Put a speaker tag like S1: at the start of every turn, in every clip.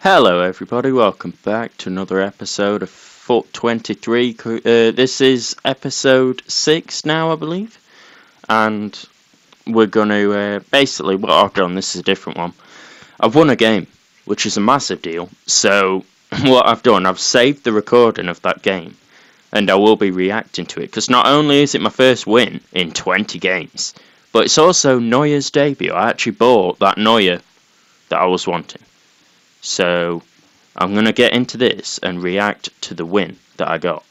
S1: Hello, everybody. Welcome back to another episode of FUT 23. Uh, this is episode 6 now, I believe. And we're going to uh, basically, what I've done, this is a different one. I've won a game, which is a massive deal. So, what I've done, I've saved the recording of that game. And I will be reacting to it. Because not only is it my first win in 20 games, but it's also Neuer's debut. I actually bought that Neuer that I was wanting. So I'm going to get into this and react to the win that I got.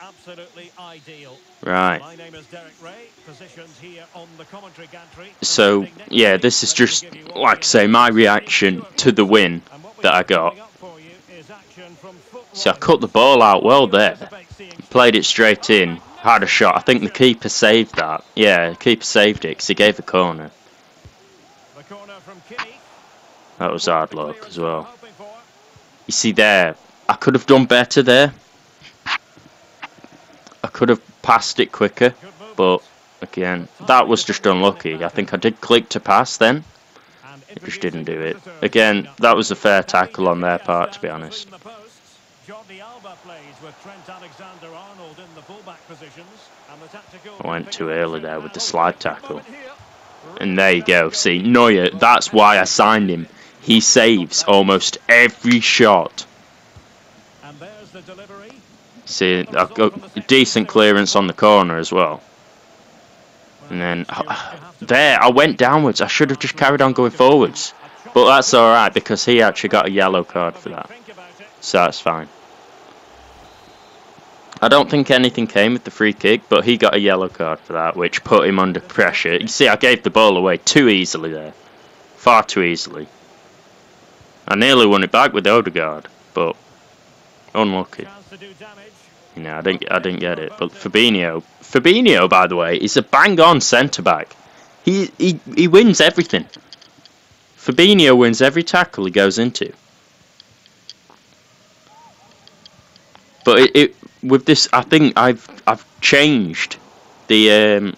S2: Absolutely ideal.
S1: Right.
S2: My name is Derek Ray, positioned here on the commentary gantry.
S1: So, yeah, this is just, like I say, my reaction to the win that I got. So I cut the ball out well there. Played it straight in. Had a shot. I think the keeper saved that. Yeah, the keeper saved it because he gave a corner. That was hard luck as well. You see there, I could have done better there. I could have passed it quicker, but again, that was just unlucky. I think I did click to pass then. It just didn't do it. Again, that was a fair tackle on their part, to be honest. I went too early there with the slide tackle. And there you go. See, Neuer, that's why I signed him. He saves almost every shot. See, I've got decent clearance on the corner as well. And then, uh, there, I went downwards. I should have just carried on going forwards. But that's alright, because he actually got a yellow card for that. So that's fine. I don't think anything came with the free kick, but he got a yellow card for that, which put him under pressure. You see, I gave the ball away too easily there. Far too easily. I nearly won it back with Odegaard, but unlucky. You know, I didn't, I didn't get it. But Fabinho, Fabinho, by the way, is a bang-on centre back. He, he, he wins everything. Fabinho wins every tackle he goes into. But it, it with this, I think I've I've changed the. Um,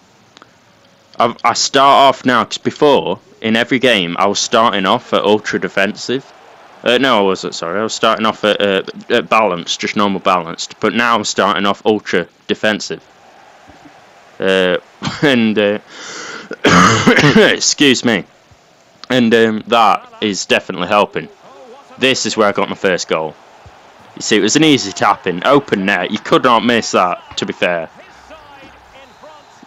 S1: I've, I start off now because before in every game I was starting off at ultra defensive. Uh, no, I wasn't. Sorry, I was starting off at, uh, at balanced, just normal balanced. But now I'm starting off ultra defensive. Uh, and uh, excuse me, and um, that is definitely helping. This is where I got my first goal. You see, it was an easy tapping, open net. You could not miss that. To be fair.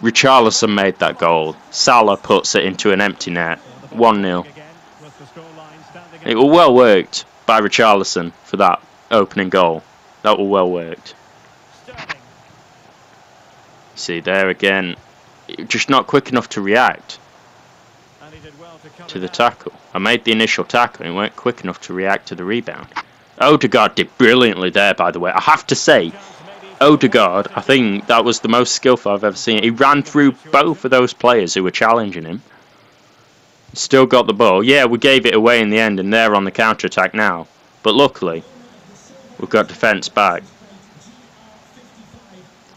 S1: Richarlison made that goal. Salah puts it into an empty net. 1 0. It was well worked by Richarlison for that opening goal. That was well worked. See, there again, just not quick enough to react to the tackle. I made the initial tackle and weren't quick enough to react to the rebound. Odegaard did brilliantly there, by the way. I have to say, Odegaard, I think that was the most skillful I've ever seen. He ran through both of those players who were challenging him. Still got the ball. Yeah, we gave it away in the end, and they're on the counter attack now. But luckily, we've got defence back.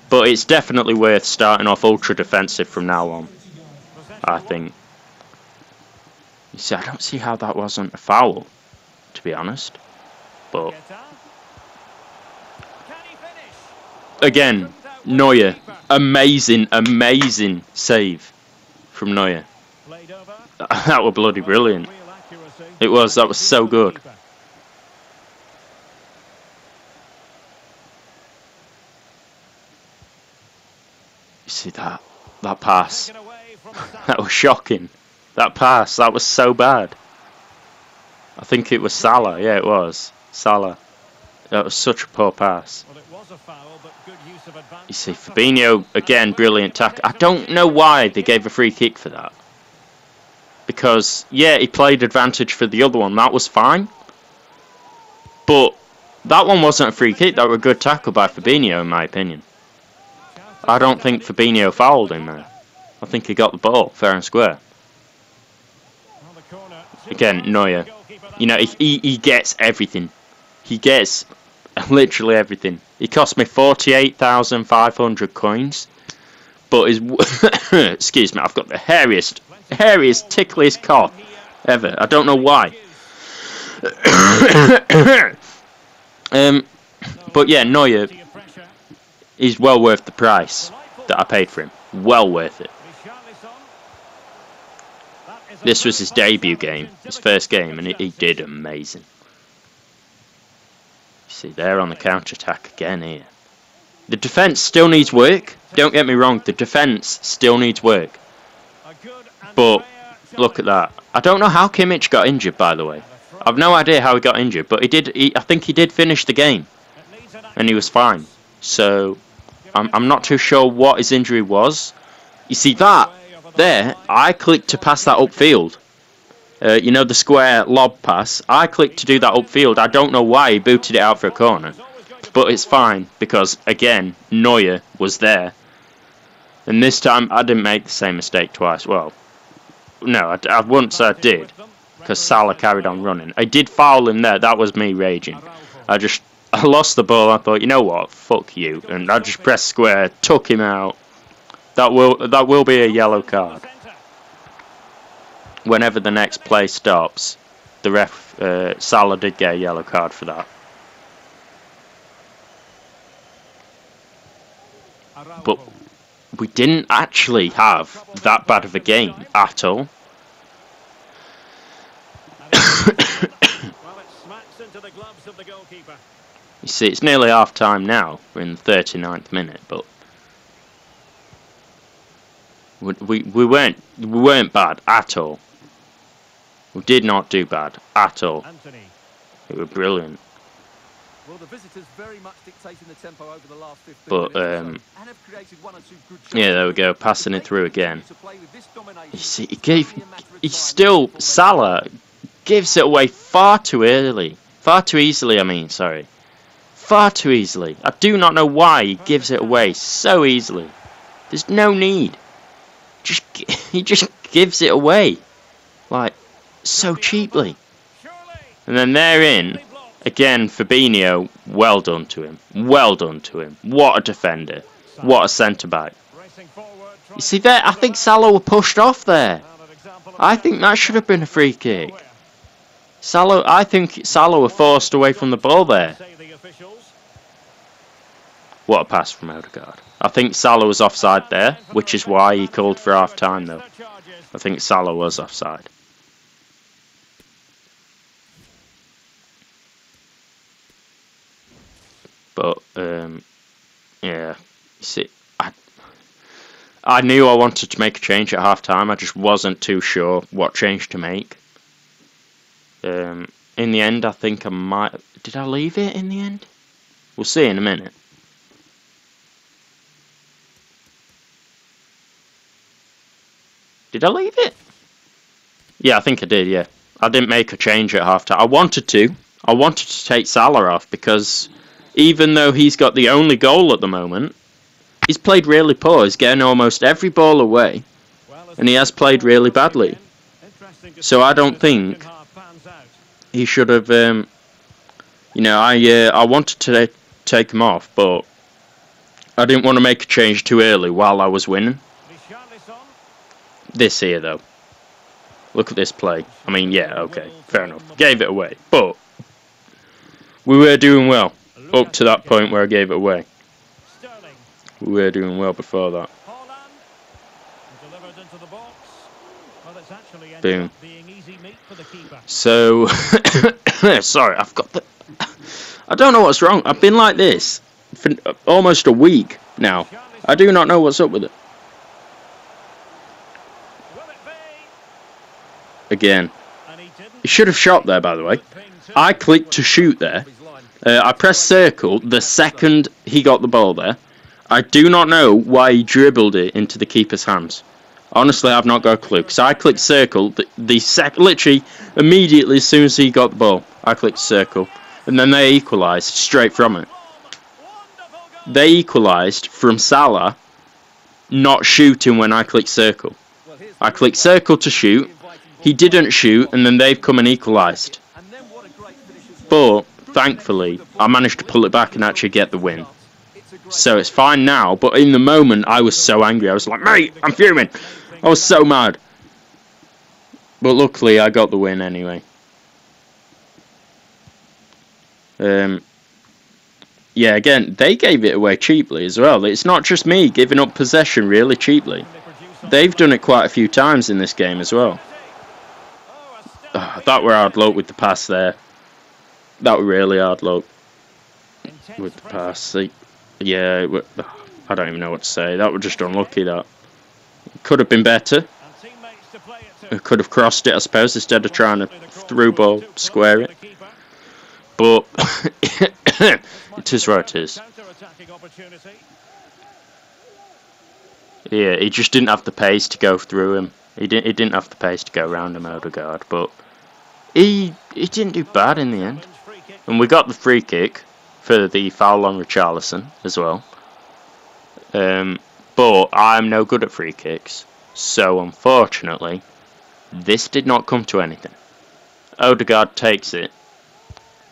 S1: But it's definitely worth starting off ultra defensive from now on. I think. You see, I don't see how that wasn't a foul, to be honest. But again, Neuer. Amazing, amazing save from Neuer. that was bloody brilliant. It was, that was so good. You see that? That pass. that was shocking. That pass, that was so bad. I think it was Salah, yeah it was. Salah. That was such a poor pass. You see, Fabinho, again, brilliant tackle. I don't know why they gave a free kick for that. Because, yeah, he played advantage for the other one. That was fine. But that one wasn't a free kick. That was a good tackle by Fabinho, in my opinion. I don't think Fabinho fouled him there. I think he got the ball, fair and square. Again, Neuer. You know, he, he gets everything. He gets literally everything. He cost me 48,500 coins. But his... excuse me, I've got the hairiest, hairiest, tickliest cock ever. I don't know why. um, but yeah, Neuer is well worth the price that I paid for him. Well worth it. This was his debut game, his first game, and he, did amazing. See, they're on the counter attack again here. The defence still needs work. Don't get me wrong, the defence still needs work. But look at that. I don't know how Kimmich got injured, by the way. I've no idea how he got injured, but he did. He, I think he did finish the game, and he was fine. So I'm, I'm not too sure what his injury was. You see that there? I clicked to pass that upfield. Uh, you know the square lob pass. I clicked to do that upfield. I don't know why he booted it out for a corner, but it's fine because again Neuer was there, and this time I didn't make the same mistake twice. Well, no, I, I wouldn't say I did because Salah carried on running. I did foul him there. That was me raging. I just I lost the ball. I thought, you know what, fuck you, and I just pressed square, took him out. That will that will be a yellow card whenever the next play stops. The ref uh, Salah did get a yellow card for that. But we didn't actually have that bad of a game at all.
S2: well, it smacks into the gloves of the goalkeeper.
S1: You see, it's nearly half time now. We're in the 39th minute, but we, we, we weren't we weren't bad at all. We did not do bad at all.
S2: Anthony.
S1: We were brilliant. But,
S3: minutes or so,
S1: um,
S3: and have created one or two good
S1: Yeah, there we go, passing it through again.
S3: to play with this domination.
S1: You see, he gave
S3: only a matter of
S1: he still Salah gives it away far too early, far too easily. I mean, sorry, far too easily. I do not know why he gives it away so easily. There's no need. Just he just gives it away, like so cheaply. And then they're in. Again. Fabinho, well done to him. Well done to him. What a defender. What a centre back. You see there, I think
S2: Salah.
S1: Were pushed off there. I think that should have been a free kick. Salah, I think Salah were forced away from the ball there. What a pass from Odegaard. I think Salah was offside there, which is why he called for half time though. I think Salah was offside. But um, yeah, see, I I knew I wanted to make a change at half time. I just wasn't too sure what change to make. Um, in the end, I think I might. Did I leave it in the end? We'll see in a minute. Did I leave it? Yeah, I think I did. Yeah, I didn't make a change at half time. I wanted to. I wanted to take Salah off because even though he's got the only goal at the moment, he's played really poor. He's getting almost every ball away. And he has played really badly. So I don't think- He should have. Um, you know, I uh, I wanted to take him off, but I didn't want to make a change too early while I was winning. This here though. Look at this play. I mean, yeah, okay, fair enough. Gave it away, but we were doing well up to that point where I gave it away. We were doing well before that. Boom. So, sorry, I've got the. I don't know what's wrong. I've been like this for almost a week now. I do not know what's up with it. Again,
S2: he
S1: should have shot there. By the way, I clicked to shoot there. Uh, I pressed circle the second he got the ball there. I do not know why he dribbled it into the keeper's hands. Honestly, I've not got a clue. Because I clicked circle the, the sec, literally immediately as soon as he got the ball. I clicked circle, and then they equalised straight from it. They equalised from Salah not shooting when I clicked circle. I clicked circle to shoot. He didn't shoot, and then they've come and equalised. But thankfully, I managed to pull it back and actually get the win. So it's fine now, but in the moment I was so angry. I was like, mate, I'm fuming. I was so mad. But luckily I got the win anyway. Um, yeah, again, they gave it away cheaply as well. It's not just me giving up possession really cheaply. They've done it quite a few times in this game as well. Oh, that were hard luck with the pass there. That really hard luck with the pass. yeah, I don't even know what to say. That was just unlucky. That could have been better. Could have crossed it, I suppose, instead of trying to through ball square it. But it is what it is. Yeah, he just didn't have the pace to go through him. He didn't. He didn't have the pace to go around him, Odegaard. But he he didn't do bad in the end. And we got the free kick for the foul on Richarlison as well. Um, but I'm no good at free kicks, so unfortunately, this did not come to anything. Odegaard takes it,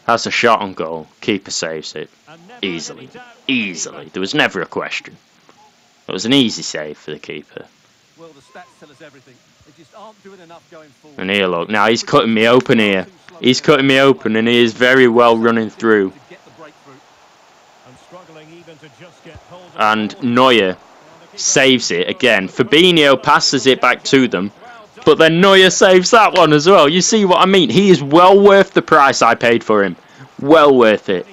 S1: has a shot on goal, keeper saves it easily, easily. There was never a question. It was an easy save for the keeper.
S3: Well, the stats tell us everything. They just aren't doing enough going forward.
S1: And here, look, now he's cutting me open here. He's cutting me open, and he is very well running through. And Neuer saves it again. Fabinho passes it back to them. But then Neuer saves that one as well. You see what I mean? He is well worth the price I paid for him. Well worth it.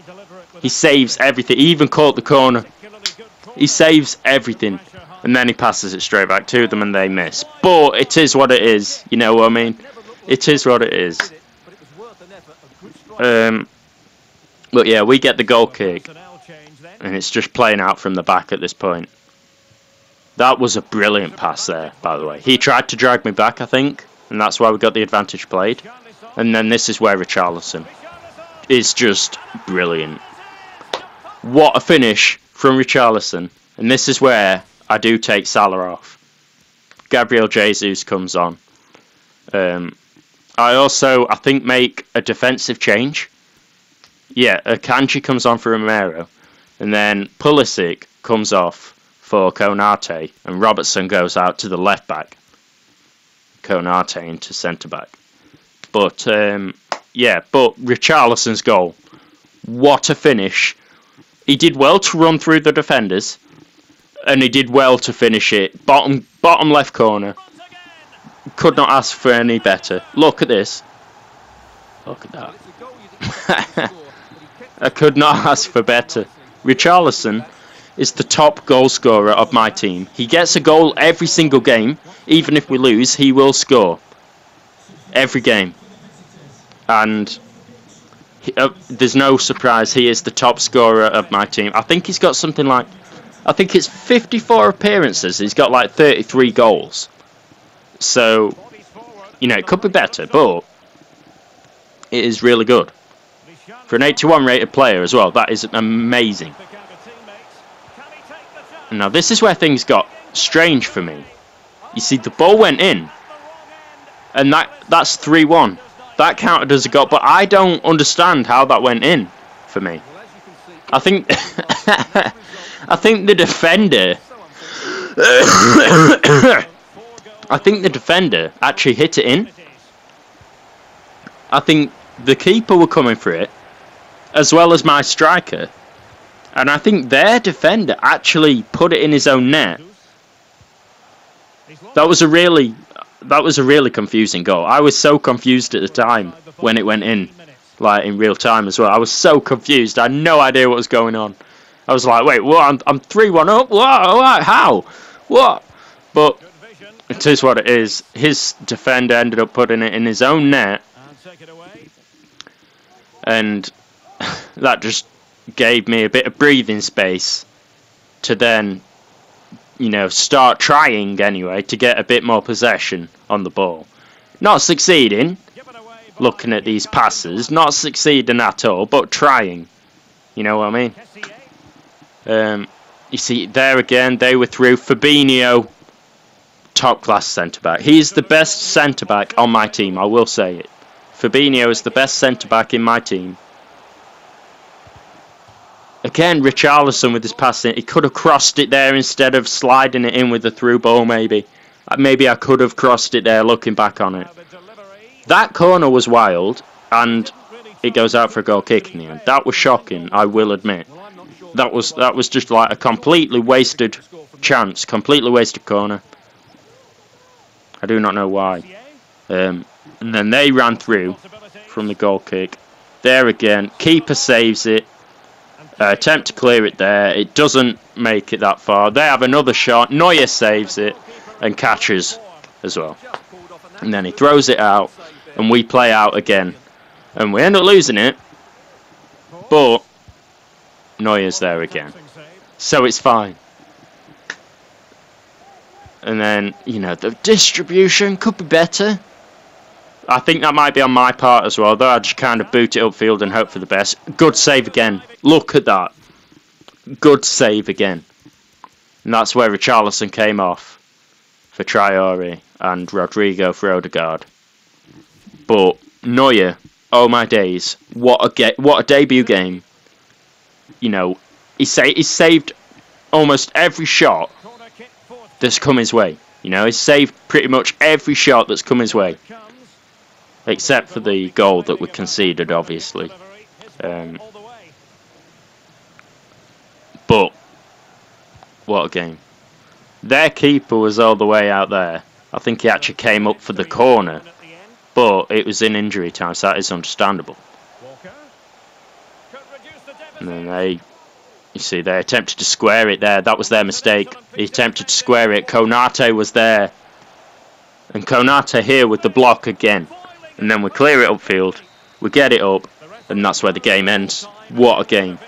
S1: He saves everything. He even caught the corner. He saves everything. And then he passes it straight back to them and they miss. But it is what it is. You know what I mean? It is what it is. Um, but yeah, we get the goal kick. And it's just playing out from the back at this point. That was a brilliant pass there, by the way. He tried to drag me back, I think, and that's why we got the advantage played. And then this is where Richarlison is just brilliant. What a finish from Richarlison. And this is where I do take Salah off. Gabriel Jesus comes on. Um, I also, I think, make a defensive change. Yeah, Akanji comes on for Romero. And then Pulisic comes off for Konate, and Robertson goes out to the left back. Konate into centre back. But um, yeah, but Richarlison's goal, what a finish! He did well to run through the defenders, and he did well to finish it. Bottom bottom left corner. Could not ask for any better. Look at this. Look at that. I could not ask for better. Richarlison is the top goal scorer of my team. He gets a goal every single game. Even if we lose, he will score. Every game. And he, uh, there's no surprise, he is the top scorer of my team. I think he's got something like, I think it's 54 appearances. He's got like 33 goals. So, you know, it could be better, but it is really good. For an 81 rated player as well, that is amazing. Now this is where things got strange for me. You see, the ball went in, and that that's 3-1. That counted as a goal, but I don't understand how that went in for me. I think I think the defender I think the defender actually hit it in. I think the keeper were coming for it, as well as my striker. And I think their defender actually put it in his own net. That was a really that was a really confusing goal. I was so confused at the time when it went in, like in real time as well. I was so confused. I had no idea what was going on. I was like, wait, what? I'm, I'm 3-1 up? What? what? How? What? But it is what it is. His defender ended up putting it in his own net. And that just gave me a bit of breathing space to then, you know, start trying anyway to get a bit more possession on the ball. Not succeeding, looking at these passes, not succeeding at all, but trying. You know what I mean? Um, you see, there again, they were through. Fabinho, top class centre back. He's the best centre back on my team, I will say it. Fabinho is the best centre back in my team. Again, Richarlison with his passing. He could have crossed it there instead of sliding it in with the through ball, maybe. Uh, maybe I could have crossed it there looking back on it. That corner was wild, and it goes out for a goal kick in the end. That was shocking, I will admit. That was that was just like a completely wasted chance, completely wasted corner. I do not know why. Um, and then they ran through from the goal kick. There again, keeper saves it. Uh, attempt to clear it there. It doesn't make it that far. They have another shot. Neuer saves it and catches as well.
S3: And
S1: then he throws it out, and we play out again. And we end up losing it, but Neuer's there again. So it's fine. And then, you know, the distribution could be better. I think that might be on my part as well, though I just kind of boot it upfield and hope for the best. Good save again. Look at that. Good save again. And that's where Richarlison came off for Traore and Rodrigo for Odegaard. But Neuer, oh my days, what a ga- what a debut game. You know, he sa- saved almost every shot that's come his way. You know, he's saved pretty much every shot that's come his way, except for the goal that we conceded, obviously. Um, But what a game! Their keeper was all the way out there. I think he actually came up for the corner, but it was in injury time, so that is understandable. And then they, you see, they attempted to square it there. That was their mistake. He attempted to square it. Konate was there. And Konate here with the block again. And then we clear it upfield. We get it up. And that's where the game ends. What a game.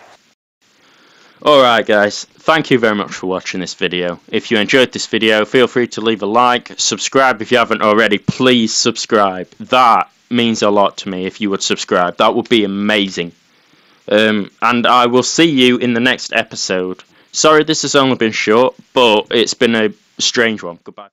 S1: Alright guys, thank you very much for watching this video. If you enjoyed this video, feel free to leave a like, subscribe if you haven't already, please subscribe. That means a lot to me if you would subscribe, that would be amazing. Um, and I will see you in the next episode. Sorry this has only been short, but it's been a strange one. Goodbye.